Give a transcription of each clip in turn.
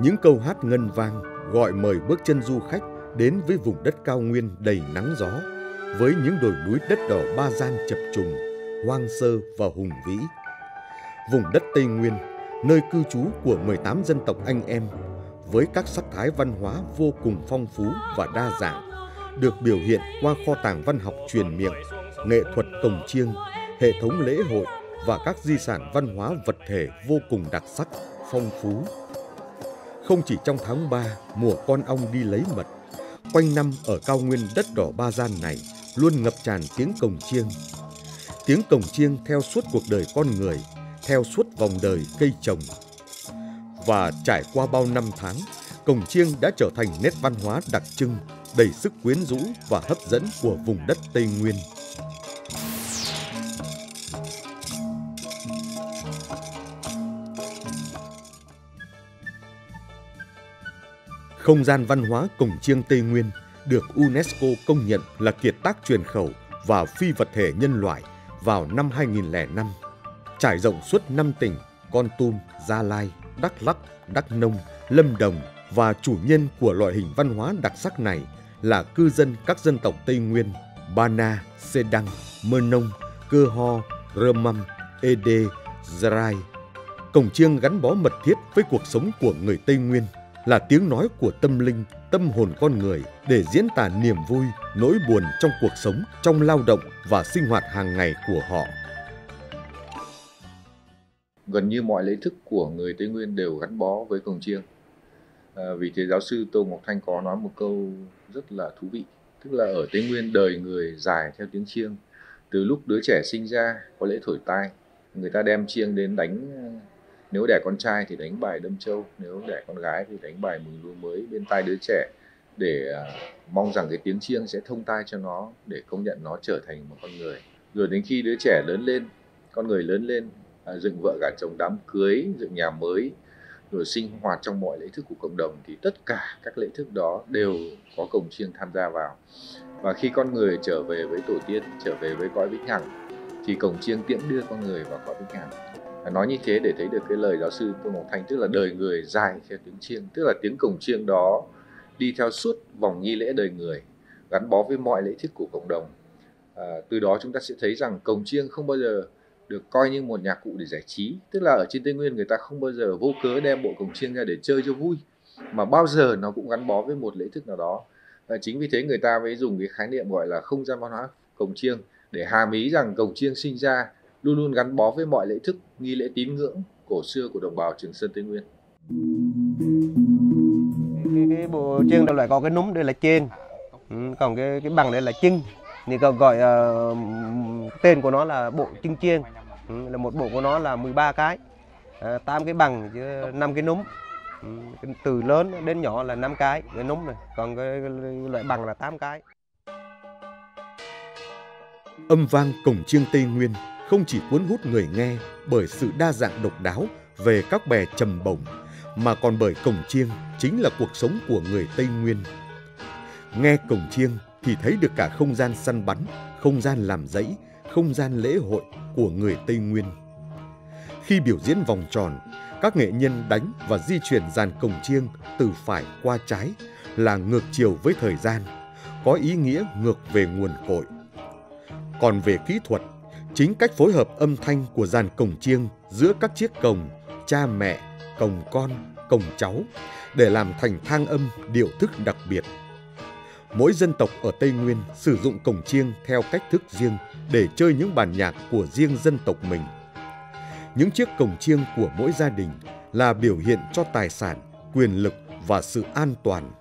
những câu hát ngân vang gọi mời bước chân du khách đến với vùng đất cao nguyên đầy nắng gió, với những đồi núi đất đỏ ba gian chập trùng, hoang sơ và hùng vĩ. Vùng đất Tây Nguyên, nơi cư trú của 18 dân tộc anh em, với các sắc thái văn hóa vô cùng phong phú và đa dạng, được biểu hiện qua kho tàng văn học truyền miệng, nghệ thuật cồng chiêng, hệ thống lễ hội và các di sản văn hóa vật thể vô cùng đặc sắc, phong phú. Không chỉ trong tháng 3, mùa con ong đi lấy mật, quanh năm ở cao nguyên đất đỏ ba gian này luôn ngập tràn tiếng cồng chiêng. Tiếng cồng chiêng theo suốt cuộc đời con người, theo suốt vòng đời cây trồng. Và trải qua bao năm tháng, cồng chiêng đã trở thành nét văn hóa đặc trưng, đầy sức quyến rũ và hấp dẫn của vùng đất Tây Nguyên. Không gian văn hóa Cổng Chiêng Tây Nguyên được UNESCO công nhận là kiệt tác truyền khẩu và phi vật thể nhân loại vào năm 2005, trải rộng suốt 5 tỉnh Con Tum, Gia Lai, Đắk Lắk, Đắk Nông, Lâm Đồng và chủ nhân của loại hình văn hóa đặc sắc này là cư dân các dân tộc Tây Nguyên Bana, Sê Đăng, Mơ Nông, Cơ Ho, Rơ Măm, Ê Đê, Zrai. Cổng chiêng gắn bó mật thiết với cuộc sống của người Tây Nguyên – là tiếng nói của tâm linh, tâm hồn con người để diễn tả niềm vui, nỗi buồn trong cuộc sống, trong lao động và sinh hoạt hàng ngày của họ. Gần như mọi lễ thức của người Tây Nguyên đều gắn bó với cồng chiêng. À, vì thế giáo sư Tô Ngọc Thanh có nói một câu rất là thú vị. Tức là ở Tây Nguyên đời người dài theo tiếng chiêng. Từ lúc đứa trẻ sinh ra có lễ thổi tai, người ta đem chiêng đến đánh nếu đẻ con trai thì đánh bài đâm châu nếu đẻ con gái thì đánh bài mừng lúa mới bên tai đứa trẻ để uh, mong rằng cái tiếng chiêng sẽ thông tai cho nó để công nhận nó trở thành một con người. Rồi đến khi đứa trẻ lớn lên con người lớn lên uh, dựng vợ gả chồng đám cưới dựng nhà mới rồi sinh hoạt trong mọi lễ thức của cộng đồng thì tất cả các lễ thức đó đều có cổng chiêng tham gia vào. Và khi con người trở về với tổ tiên trở về với cõi vĩnh hằng thì cổng chiêng tiễn đưa con người vào cõi vĩnh hằng nói như thế để thấy được cái lời giáo sư Tô Ngọc Thanh tức là đời người dài theo tiếng chiêng tức là tiếng cổng chiêng đó đi theo suốt vòng nghi lễ đời người gắn bó với mọi lễ thức của cộng đồng. À, từ đó chúng ta sẽ thấy rằng cổng chiêng không bao giờ được coi như một nhạc cụ để giải trí tức là ở trên tây nguyên người ta không bao giờ vô cớ đem bộ cổng chiêng ra để chơi cho vui mà bao giờ nó cũng gắn bó với một lễ thức nào đó. À, chính vì thế người ta mới dùng cái khái niệm gọi là không gian văn hóa cổng chiêng để hàm ý rằng cổng chiêng sinh ra luôn luôn gắn bó với mọi lễ thức, nghi lễ tín ngưỡng cổ xưa của đồng bào Trường Sơn Tây Nguyên. Cái, cái bộ chiêng đâu lại có cái núm đây là chiêng, ừ, còn cái cái bằng đây là chưng. Thì còn gọi uh, tên của nó là bộ chưng chiêng, ừ, là một bộ của nó là 13 cái, à, 8 cái bằng chứ 5 cái núm. Ừ, từ lớn đến nhỏ là 5 cái cái núm này, còn cái, cái loại bằng là 8 cái. Âm vang cổng chiêng Tây Nguyên không chỉ cuốn hút người nghe bởi sự đa dạng độc đáo về các bè trầm bổng, mà còn bởi cổng chiêng chính là cuộc sống của người Tây Nguyên. Nghe cổng chiêng thì thấy được cả không gian săn bắn, không gian làm dãy, không gian lễ hội của người Tây Nguyên. Khi biểu diễn vòng tròn, các nghệ nhân đánh và di chuyển dàn cổng chiêng từ phải qua trái là ngược chiều với thời gian, có ý nghĩa ngược về nguồn cội. Còn về kỹ thuật, Chính cách phối hợp âm thanh của dàn cổng chiêng giữa các chiếc cổng cha mẹ, cổng con, cổng cháu để làm thành thang âm điệu thức đặc biệt. Mỗi dân tộc ở Tây Nguyên sử dụng cổng chiêng theo cách thức riêng để chơi những bản nhạc của riêng dân tộc mình. Những chiếc cổng chiêng của mỗi gia đình là biểu hiện cho tài sản, quyền lực và sự an toàn.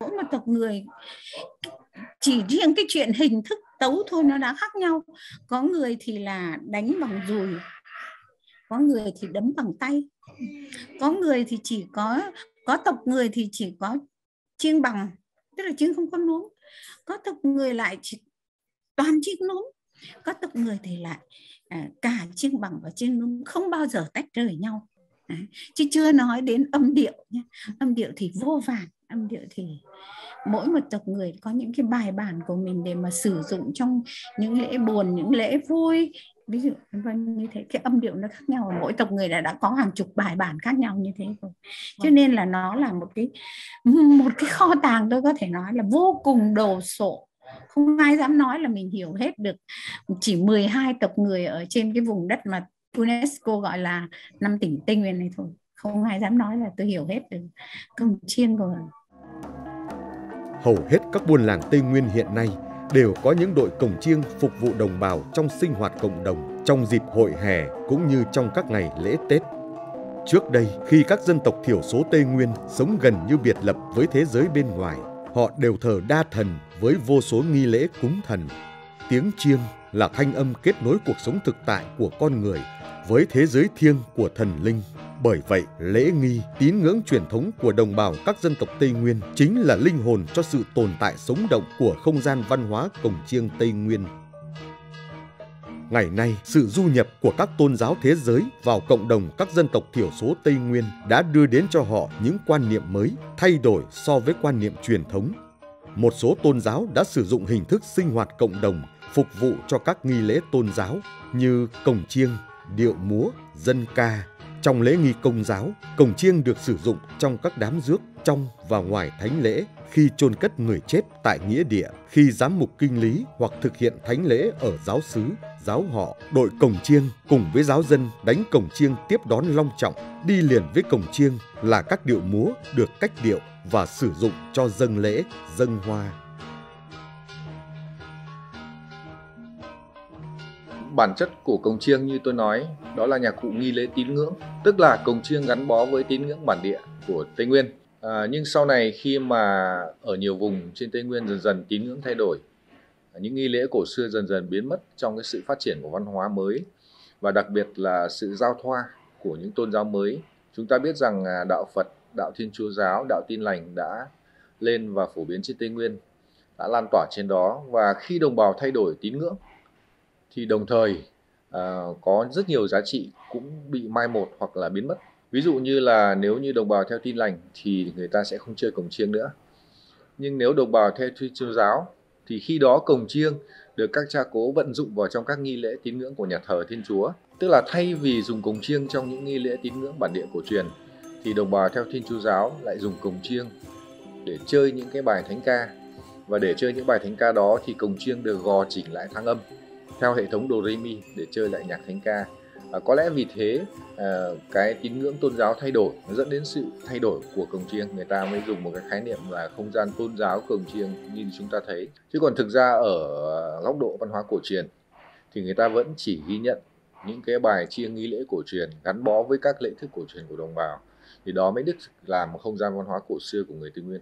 Mỗi một tộc người chỉ riêng cái chuyện hình thức tấu thôi nó đã khác nhau. Có người thì là đánh bằng dùi có người thì đấm bằng tay. Có người thì chỉ có có tộc người thì chỉ có chiêng bằng tức là chiêng không có núm. Có tộc người lại chỉ toàn chiêng núm có tộc người thì lại à, cả chiêng bằng và chiêng núm không bao giờ tách rời nhau. À, chứ chưa nói đến âm điệu nhé. âm điệu thì vô vàn âm điệu thì mỗi một tộc người có những cái bài bản của mình để mà sử dụng trong những lễ buồn những lễ vui. Ví dụ vâng như thế. Cái âm điệu nó khác nhau mỗi tộc người đã đã có hàng chục bài bản khác nhau như thế rồi. Cho vâng. nên là nó là một cái một cái kho tàng tôi có thể nói là vô cùng đồ sộ. Không ai dám nói là mình hiểu hết được. Chỉ 12 tộc người ở trên cái vùng đất mà UNESCO gọi là năm tỉnh Tây Nguyên này thôi. Không ai dám nói là tôi hiểu hết được. Cồng chiêng rồi hầu hết các buôn làng Tây Nguyên hiện nay đều có những đội cổng chiêng phục vụ đồng bào trong sinh hoạt cộng đồng, trong dịp hội hè cũng như trong các ngày lễ Tết. Trước đây, khi các dân tộc thiểu số Tây Nguyên sống gần như biệt lập với thế giới bên ngoài, họ đều thờ đa thần với vô số nghi lễ cúng thần. Tiếng chiêng là thanh âm kết nối cuộc sống thực tại của con người với thế giới thiêng của thần linh. Bởi vậy, lễ nghi, tín ngưỡng truyền thống của đồng bào các dân tộc Tây Nguyên chính là linh hồn cho sự tồn tại sống động của không gian văn hóa cổng chiêng Tây Nguyên. Ngày nay, sự du nhập của các tôn giáo thế giới vào cộng đồng các dân tộc thiểu số Tây Nguyên đã đưa đến cho họ những quan niệm mới, thay đổi so với quan niệm truyền thống. Một số tôn giáo đã sử dụng hình thức sinh hoạt cộng đồng phục vụ cho các nghi lễ tôn giáo như cổng chiêng, điệu múa, dân ca, trong lễ nghi công giáo, cồng chiêng được sử dụng trong các đám rước trong và ngoài thánh lễ, khi chôn cất người chết tại nghĩa địa, khi giám mục kinh lý hoặc thực hiện thánh lễ ở giáo xứ, giáo họ, đội cồng chiêng cùng với giáo dân đánh cồng chiêng tiếp đón long trọng, đi liền với cồng chiêng là các điệu múa được cách điệu và sử dụng cho dâng lễ, dâng hoa, bản chất của cồng chiêng như tôi nói đó là nhạc cụ nghi lễ tín ngưỡng tức là cồng chiêng gắn bó với tín ngưỡng bản địa của tây nguyên. À, nhưng sau này khi mà ở nhiều vùng trên tây nguyên dần dần tín ngưỡng thay đổi những nghi lễ cổ xưa dần dần biến mất trong cái sự phát triển của văn hóa mới và đặc biệt là sự giao thoa của những tôn giáo mới. Chúng ta biết rằng à, đạo phật đạo thiên chúa giáo đạo tin lành đã lên và phổ biến trên tây nguyên đã lan tỏa trên đó và khi đồng bào thay đổi tín ngưỡng thì đồng thời à, có rất nhiều giá trị cũng bị mai một hoặc là biến mất. Ví dụ như là nếu như đồng bào theo tin lành thì người ta sẽ không chơi cổng chiêng nữa. Nhưng nếu đồng bào theo thiên chúa giáo thì khi đó cổng chiêng được các cha cố vận dụng vào trong các nghi lễ tín ngưỡng của nhà thờ thiên chúa tức là thay vì dùng cổng chiêng trong những nghi lễ tín ngưỡng bản địa cổ truyền thì đồng bào theo thiên chúa giáo lại dùng cổng chiêng để chơi những cái bài thánh ca. Và để chơi những bài thánh ca đó thì cổng chiêng được gò chỉnh lại thang âm theo hệ thống Doremi re mi để chơi lại nhạc thánh ca. À, có lẽ vì thế à, cái tín ngưỡng tôn giáo thay đổi nó dẫn đến sự thay đổi của cồng chiêng. Người ta mới dùng một cái khái niệm là không gian tôn giáo cồng chiêng như chúng ta thấy. Chứ còn thực ra ở góc độ văn hóa cổ truyền thì người ta vẫn chỉ ghi nhận những cái bài chiêng nghi lễ cổ truyền gắn bó với các lễ thức cổ truyền của đồng bào. Thì đó mới đích là một không gian văn hóa cổ xưa của người tây nguyên.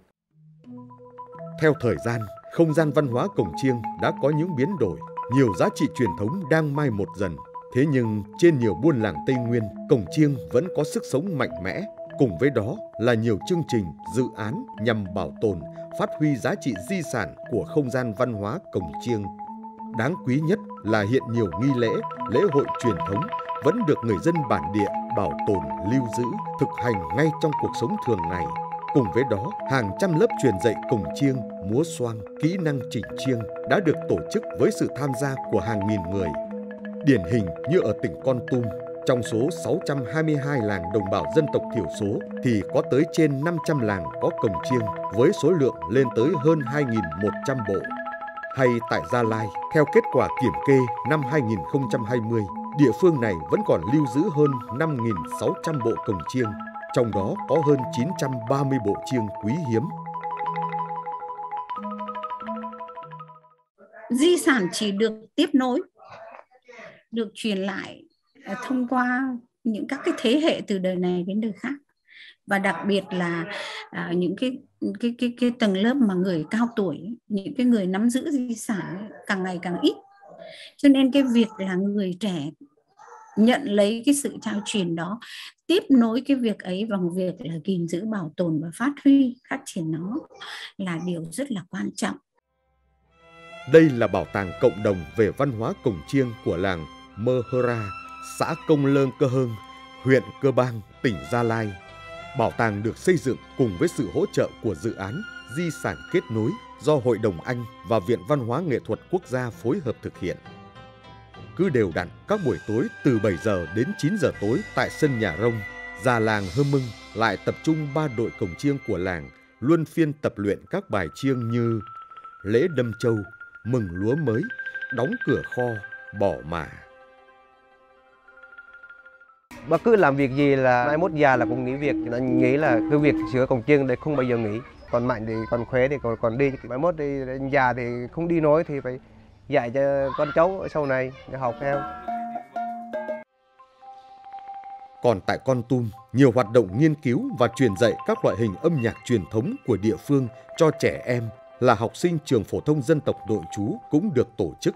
Theo thời gian không gian văn hóa cổng chiêng đã có những biến đổi nhiều giá trị truyền thống đang mai một dần. Thế nhưng trên nhiều buôn làng Tây Nguyên, cổng chiêng vẫn có sức sống mạnh mẽ. Cùng với đó là nhiều chương trình, dự án nhằm bảo tồn, phát huy giá trị di sản của không gian văn hóa cổng chiêng. Đáng quý nhất là hiện nhiều nghi lễ, lễ hội truyền thống vẫn được người dân bản địa bảo tồn, lưu giữ, thực hành ngay trong cuộc sống thường ngày Cùng với đó, hàng trăm lớp truyền dạy cổng chiêng, múa xoang, kỹ năng chỉnh chiêng đã được tổ chức với sự tham gia của hàng nghìn người. Điển hình như ở tỉnh Con Tum, trong số 622 làng đồng bào dân tộc thiểu số thì có tới trên 500 làng có cổng chiêng với số lượng lên tới hơn 2.100 bộ. Hay tại Gia Lai, theo kết quả kiểm kê năm 2020, địa phương này vẫn còn lưu giữ hơn 5.600 bộ cổng chiêng trong đó có hơn 930 bộ chiêng quý hiếm. Di sản chỉ được tiếp nối, được truyền lại à, thông qua những các cái thế hệ từ đời này đến đời khác và đặc biệt là à, những cái cái cái cái tầng lớp mà người cao tuổi những cái người nắm giữ di sản càng ngày càng ít cho nên cái việc là người trẻ nhận lấy cái sự trao truyền đó tiếp nối cái việc ấy bằng việc là gìn giữ bảo tồn và phát huy phát triển nó là điều rất là quan trọng đây là bảo tàng cộng đồng về văn hóa cổng chiêng của làng Mơ Hơ Ra, xã Công Lơn Cơ Hương, huyện Cơ Bang, tỉnh Gia Lai. Bảo tàng được xây dựng cùng với sự hỗ trợ của dự án Di sản kết nối do Hội đồng Anh và Viện Văn hóa Nghệ thuật Quốc gia phối hợp thực hiện cứ đều đặn các buổi tối từ 7 giờ đến 9 giờ tối tại sân nhà rông, già làng Hơ Mưng lại tập trung ba đội cổng chiêng của làng luôn phiên tập luyện các bài chiêng như lễ đâm châu, mừng lúa mới, đóng cửa kho, bỏ mà. Bất cứ làm việc gì là mai mốt già là cũng nghỉ việc, nó nghĩ là cái việc sửa cổng chiêng đây không bao giờ nghỉ. Còn mạnh thì còn khỏe thì còn còn đi, mai mốt thì già thì không đi nói thì phải dạy cho con cháu sau này để học theo. Còn tại Con Tum, nhiều hoạt động nghiên cứu và truyền dạy các loại hình âm nhạc truyền thống của địa phương cho trẻ em là học sinh trường phổ thông dân tộc nội trú cũng được tổ chức.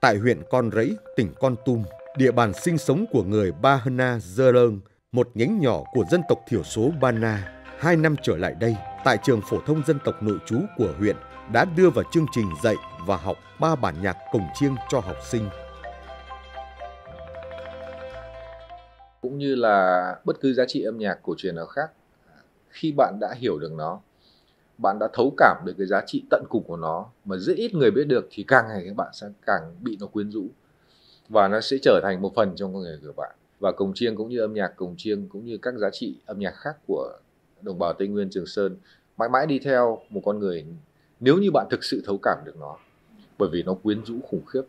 Tại huyện Con Rẫy, tỉnh Con Tum, địa bàn sinh sống của người Ba Hana Dơ Lơn, một nhánh nhỏ của dân tộc thiểu số Ba Na, hai năm trở lại đây, tại trường phổ thông dân tộc nội trú của huyện đã đưa vào chương trình dạy và học ba bản nhạc cổng chiêng cho học sinh. Cũng như là bất cứ giá trị âm nhạc cổ truyền nào khác, khi bạn đã hiểu được nó, bạn đã thấu cảm được cái giá trị tận cùng của nó mà rất ít người biết được thì càng ngày các bạn sẽ càng bị nó quyến rũ và nó sẽ trở thành một phần trong con người của bạn và cồng chiêng cũng như âm nhạc cồng chiêng cũng như các giá trị âm nhạc khác của đồng bào Tây Nguyên Trường Sơn mãi mãi đi theo một con người nếu như bạn thực sự thấu cảm được nó, bởi vì nó quyến rũ khủng khiếp.